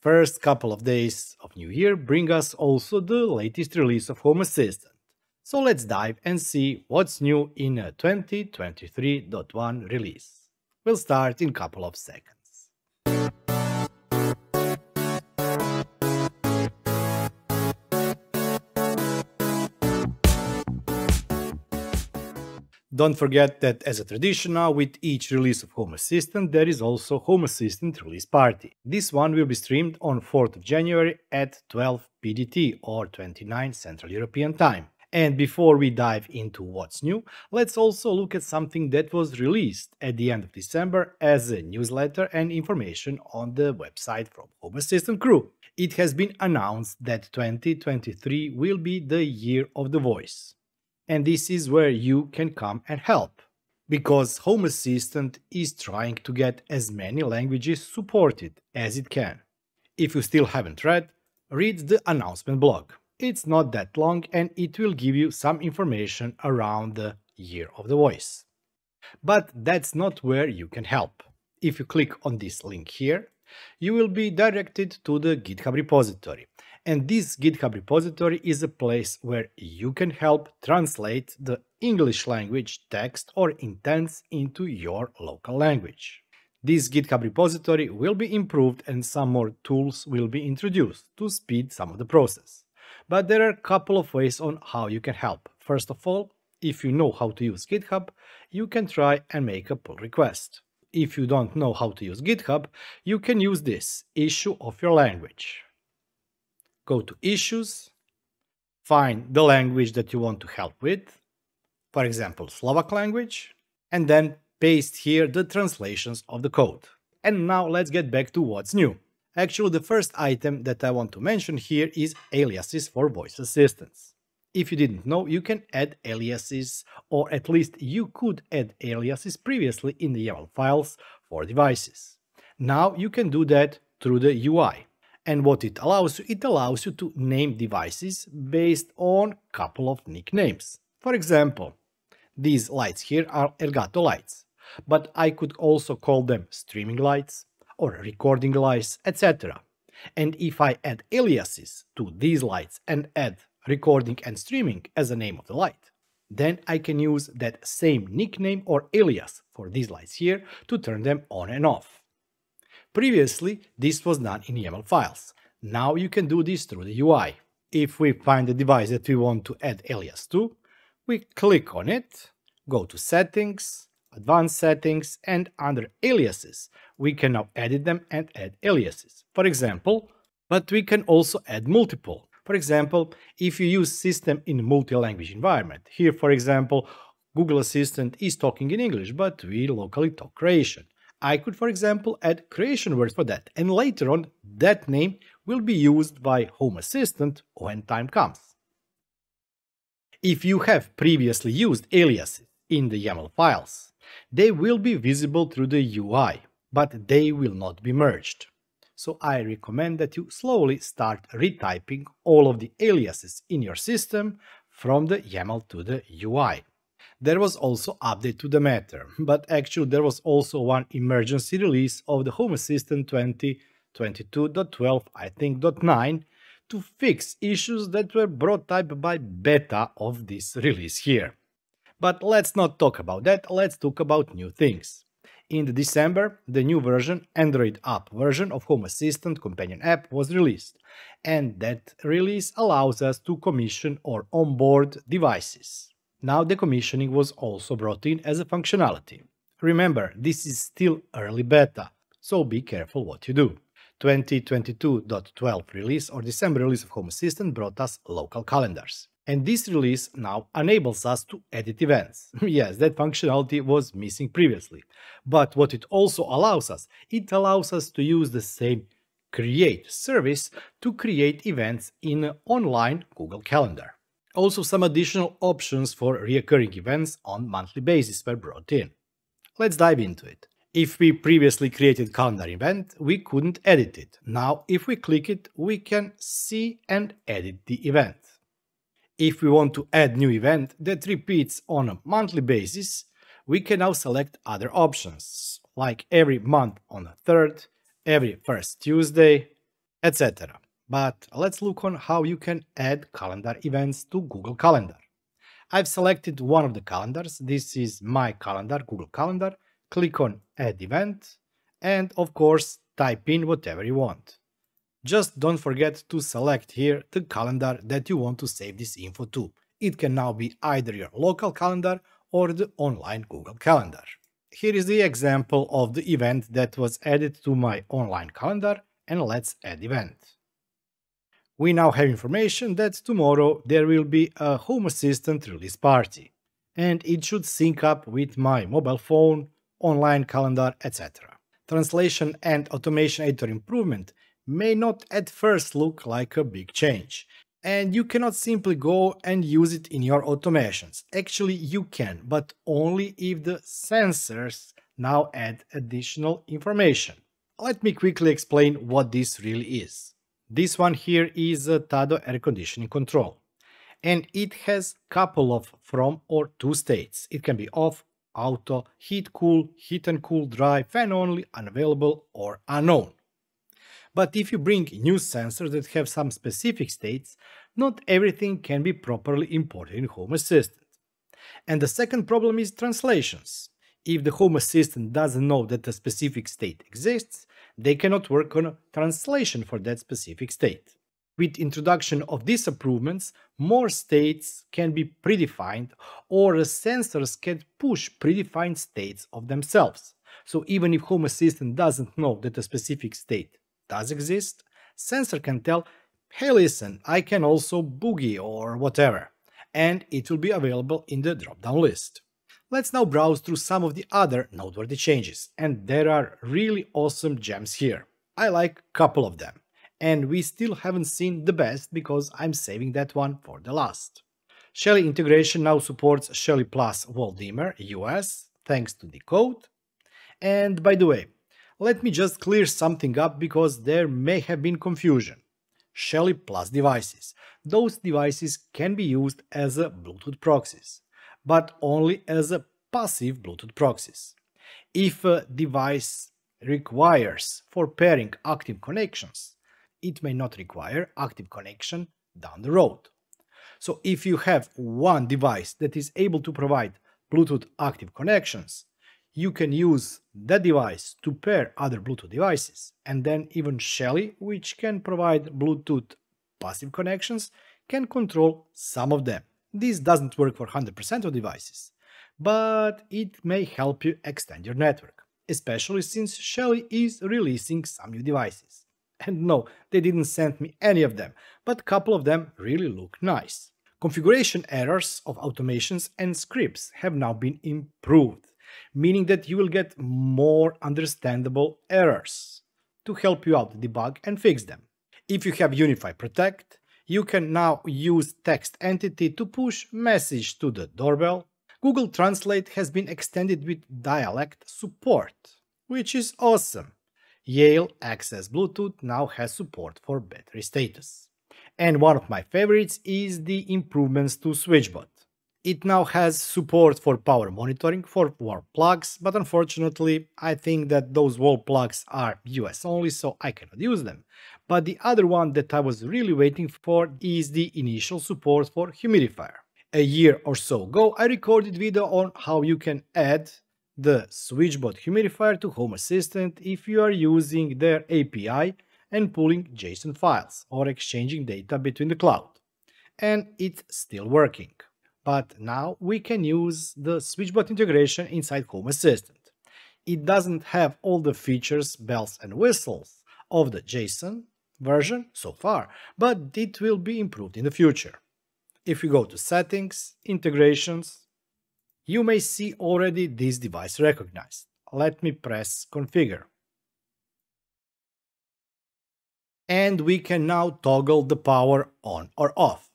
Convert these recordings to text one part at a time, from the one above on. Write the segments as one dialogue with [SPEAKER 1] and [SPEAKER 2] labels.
[SPEAKER 1] First couple of days of New Year bring us also the latest release of Home Assistant. So let's dive and see what's new in a 2023.1 release. We'll start in couple of seconds. Don't forget that as a tradition now, with each release of Home Assistant, there is also Home Assistant release party. This one will be streamed on 4th of January at 12 PDT or 29 Central European Time. And before we dive into what's new, let's also look at something that was released at the end of December as a newsletter and information on the website from Home Assistant crew. It has been announced that 2023 will be the year of the voice and this is where you can come and help. Because Home Assistant is trying to get as many languages supported as it can. If you still haven't read, read the announcement blog. It's not that long and it will give you some information around the Year of the Voice. But that's not where you can help. If you click on this link here, you will be directed to the GitHub repository and this GitHub repository is a place where you can help translate the English language text or intents into your local language. This GitHub repository will be improved and some more tools will be introduced to speed some of the process. But there are a couple of ways on how you can help. First of all, if you know how to use GitHub, you can try and make a pull request. If you don't know how to use GitHub, you can use this issue of your language go to Issues, find the language that you want to help with, for example, Slovak language, and then paste here the translations of the code. And now let's get back to what's new. Actually, the first item that I want to mention here is aliases for voice assistants. If you didn't know, you can add aliases, or at least you could add aliases previously in the YAML files for devices. Now you can do that through the UI. And what it allows you, it allows you to name devices based on couple of nicknames. For example, these lights here are Elgato lights, but I could also call them streaming lights or recording lights, etc. And if I add aliases to these lights and add recording and streaming as a name of the light, then I can use that same nickname or alias for these lights here to turn them on and off. Previously, this was done in YAML files. Now you can do this through the UI. If we find the device that we want to add alias to, we click on it, go to Settings, Advanced Settings, and under Aliases, we can now edit them and add aliases. For example, but we can also add multiple. For example, if you use system in a multi-language environment, here for example, Google Assistant is talking in English, but we locally talk Croatian. I could, for example, add Croatian words for that, and later on, that name will be used by Home Assistant when time comes. If you have previously used aliases in the YAML files, they will be visible through the UI, but they will not be merged. So I recommend that you slowly start retyping all of the aliases in your system from the YAML to the UI. There was also update to the matter, but actually there was also one emergency release of the Home Assistant 2022.12, I think .9, to fix issues that were brought up by beta of this release here. But let's not talk about that, let's talk about new things. In December, the new version, Android app version of Home Assistant companion app was released, and that release allows us to commission or onboard devices. Now the commissioning was also brought in as a functionality. Remember, this is still early beta, so be careful what you do. 2022.12 release or December release of Home Assistant brought us local calendars. And this release now enables us to edit events. yes, that functionality was missing previously. But what it also allows us, it allows us to use the same create service to create events in an online Google Calendar. Also some additional options for recurring events on monthly basis were brought in. Let's dive into it. If we previously created calendar event, we couldn't edit it. Now, if we click it, we can see and edit the event. If we want to add new event that repeats on a monthly basis, we can now select other options, like every month on the 3rd, every first Tuesday, etc. But let's look on how you can add calendar events to Google Calendar. I've selected one of the calendars. This is my calendar, Google Calendar. Click on Add Event and of course type in whatever you want. Just don't forget to select here the calendar that you want to save this info to. It can now be either your local calendar or the online Google Calendar. Here is the example of the event that was added to my online calendar and let's add event. We now have information that tomorrow there will be a Home Assistant release party and it should sync up with my mobile phone, online calendar, etc. Translation and automation editor improvement may not at first look like a big change, and you cannot simply go and use it in your automations. Actually, you can, but only if the sensors now add additional information. Let me quickly explain what this really is. This one here is a Tado air conditioning control. And it has couple of from or two states. It can be off, auto, heat cool, heat and cool, dry, fan only, unavailable or unknown. But if you bring new sensors that have some specific states, not everything can be properly imported in Home Assistant. And the second problem is translations. If the Home Assistant doesn't know that a specific state exists, they cannot work on translation for that specific state. With introduction of these improvements, more states can be predefined or sensors can push predefined states of themselves. So even if Home Assistant doesn't know that a specific state does exist, sensor can tell, hey listen, I can also boogie or whatever, and it will be available in the drop-down list. Let's now browse through some of the other noteworthy changes, and there are really awesome gems here. I like a couple of them and we still haven't seen the best because I'm saving that one for the last. Shelly integration now supports Shelly Plus Wall Dimmer US, thanks to the code. And by the way, let me just clear something up because there may have been confusion. Shelly Plus devices. Those devices can be used as a Bluetooth proxies, but only as a passive Bluetooth proxies. If a device requires for pairing active connections, it may not require active connection down the road. So if you have one device that is able to provide Bluetooth active connections, you can use that device to pair other Bluetooth devices, and then even Shelly, which can provide Bluetooth passive connections, can control some of them. This doesn't work for 100% of devices, but it may help you extend your network, especially since Shelly is releasing some new devices. And no, they didn't send me any of them, but a couple of them really look nice. Configuration errors of automations and scripts have now been improved, meaning that you will get more understandable errors to help you out debug and fix them. If you have UniFi Protect, you can now use text entity to push message to the doorbell. Google Translate has been extended with dialect support, which is awesome. Yale Access Bluetooth now has support for battery status. And one of my favorites is the improvements to SwitchBot. It now has support for power monitoring for wall plugs, but unfortunately I think that those wall plugs are US only, so I cannot use them. But the other one that I was really waiting for is the initial support for humidifier. A year or so ago I recorded video on how you can add the SwitchBot humidifier to Home Assistant if you are using their API and pulling JSON files or exchanging data between the cloud. And it's still working. But now we can use the SwitchBot integration inside Home Assistant. It doesn't have all the features, bells and whistles of the JSON version so far, but it will be improved in the future. If we go to Settings, Integrations, you may see already this device recognized. Let me press configure. And we can now toggle the power on or off.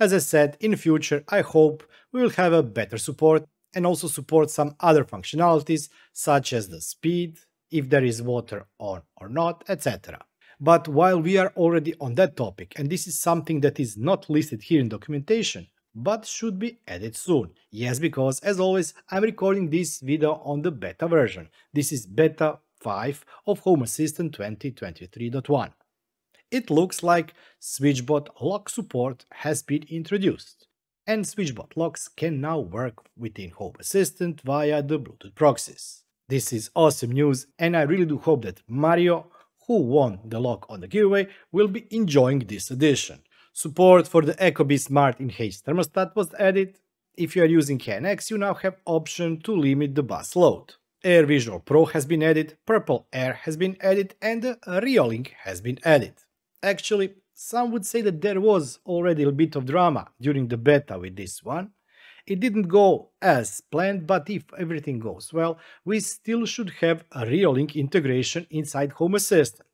[SPEAKER 1] As I said, in future I hope we will have a better support and also support some other functionalities such as the speed, if there is water on or not, etc. But while we are already on that topic, and this is something that is not listed here in documentation, but should be added soon. Yes, because as always, I'm recording this video on the beta version. This is beta 5 of Home Assistant 2023.1. it looks like SwitchBot lock support has been introduced, and SwitchBot locks can now work within Home Assistant via the Bluetooth proxies. This is awesome news, and I really do hope that Mario, who won the lock on the giveaway, will be enjoying this addition. Support for the Ecobee Smart Enhanced Thermostat was added. If you are using KNX, you now have option to limit the bus load. Air Visual Pro has been added, Purple Air has been added, and Reolink has been added. Actually, some would say that there was already a bit of drama during the beta with this one. It didn't go as planned, but if everything goes well, we still should have a Reolink integration inside Home Assistant.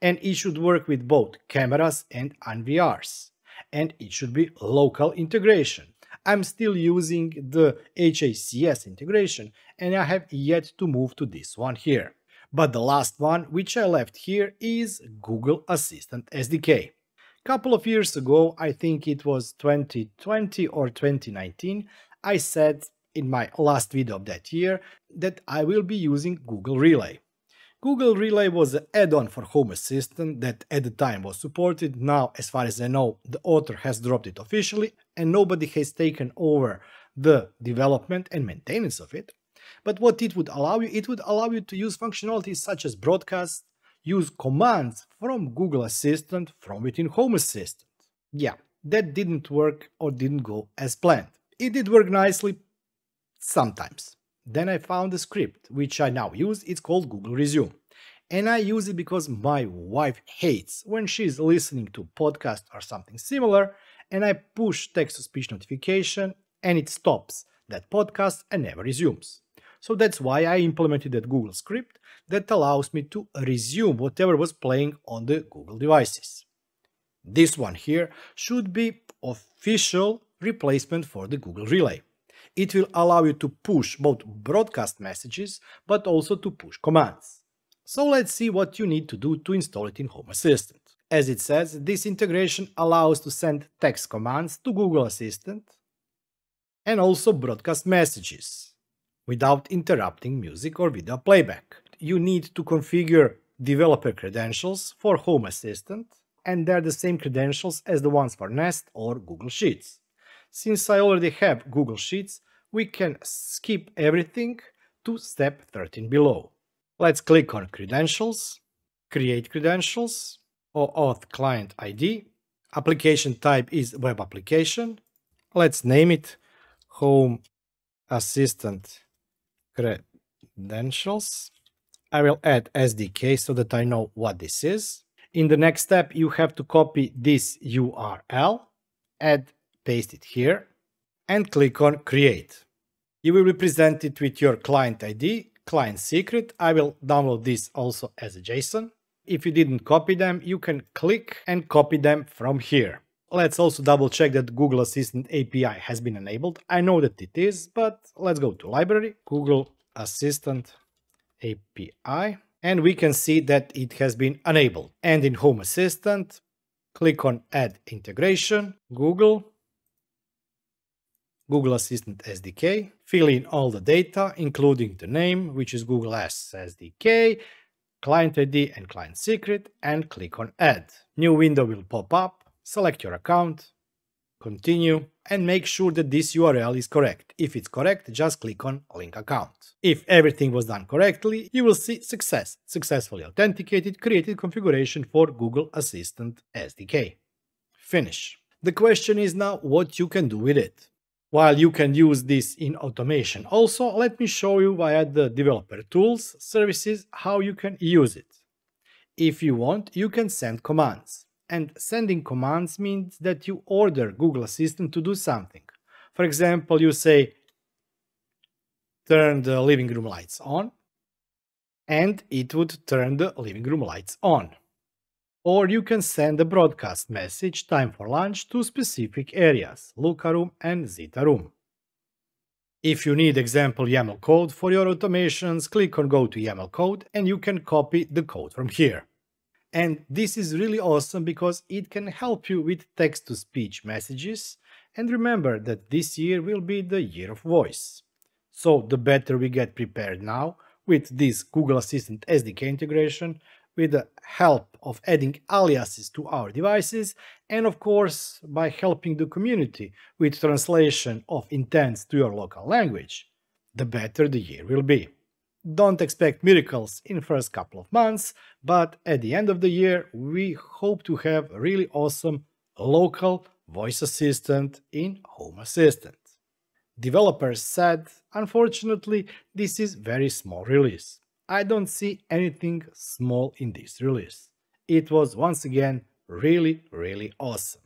[SPEAKER 1] And it should work with both cameras and NVRs. And it should be local integration. I'm still using the HACS integration and I have yet to move to this one here. But the last one which I left here is Google Assistant SDK. A couple of years ago, I think it was 2020 or 2019, I said in my last video of that year that I will be using Google Relay. Google Relay was an add-on for Home Assistant that at the time was supported. Now, as far as I know, the author has dropped it officially and nobody has taken over the development and maintenance of it. But what it would allow you, it would allow you to use functionalities such as broadcast, use commands from Google Assistant from within Home Assistant. Yeah, that didn't work or didn't go as planned. It did work nicely sometimes. Then I found a script, which I now use, it's called Google Resume. And I use it because my wife hates when she's listening to podcast or something similar, and I push text-to-speech notification, and it stops that podcast and never resumes. So that's why I implemented that Google script that allows me to resume whatever was playing on the Google devices. This one here should be official replacement for the Google Relay. It will allow you to push both broadcast messages, but also to push commands. So let's see what you need to do to install it in Home Assistant. As it says, this integration allows to send text commands to Google Assistant and also broadcast messages without interrupting music or video playback. You need to configure developer credentials for Home Assistant and they're the same credentials as the ones for Nest or Google Sheets. Since I already have Google Sheets, we can skip everything to step 13 below. Let's click on Credentials, Create Credentials, OAuth Client ID. Application type is Web Application. Let's name it Home Assistant Credentials. I will add SDK so that I know what this is. In the next step, you have to copy this URL, add paste it here, and click on Create. You will be presented with your client ID, client secret. I will download this also as a JSON. If you didn't copy them, you can click and copy them from here. Let's also double check that Google Assistant API has been enabled. I know that it is, but let's go to library, Google Assistant API, and we can see that it has been enabled. And in Home Assistant, click on Add Integration, Google, Google Assistant SDK, fill in all the data, including the name, which is Google S SDK, client ID and client secret, and click on Add. New window will pop up, select your account, continue, and make sure that this URL is correct. If it's correct, just click on Link Account. If everything was done correctly, you will see Success, successfully authenticated, created configuration for Google Assistant SDK. Finish. The question is now what you can do with it. While you can use this in automation also, let me show you via the developer tools services how you can use it. If you want, you can send commands. And sending commands means that you order Google Assistant to do something. For example, you say, turn the living room lights on, and it would turn the living room lights on. Or you can send a broadcast message time for lunch to specific areas, Luca room and Zita room. If you need example YAML code for your automations, click on go to YAML code and you can copy the code from here. And this is really awesome because it can help you with text-to-speech messages and remember that this year will be the year of voice. So the better we get prepared now with this Google Assistant SDK integration, with the help of adding aliases to our devices and of course by helping the community with translation of intents to your local language, the better the year will be. Don't expect miracles in first couple of months, but at the end of the year we hope to have really awesome local voice assistant in Home Assistant. Developers said, unfortunately, this is very small release. I don't see anything small in this release. It was once again really, really awesome.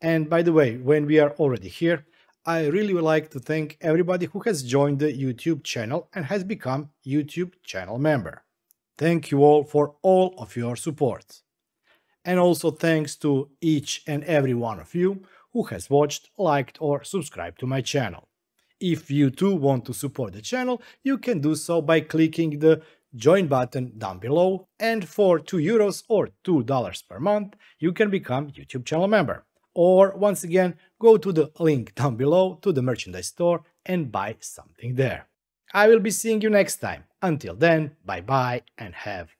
[SPEAKER 1] And by the way, when we are already here, I really would like to thank everybody who has joined the YouTube channel and has become YouTube channel member. Thank you all for all of your support. And also thanks to each and every one of you who has watched, liked or subscribed to my channel. If you too want to support the channel, you can do so by clicking the join button down below and for 2 euros or $2 per month you can become YouTube channel member. Or once again, go to the link down below to the merchandise store and buy something there. I will be seeing you next time. Until then, bye bye and have